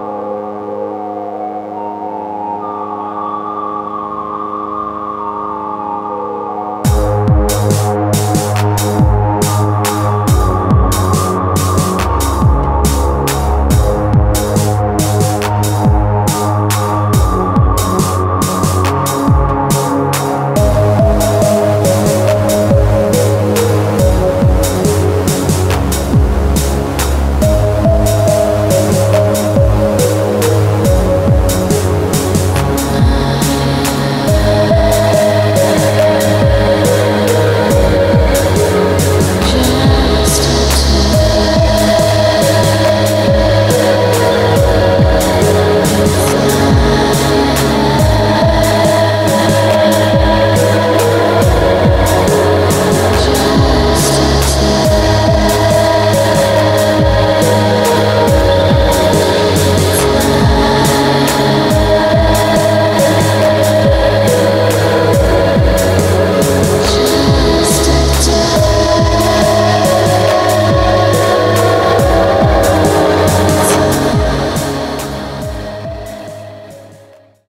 Oh.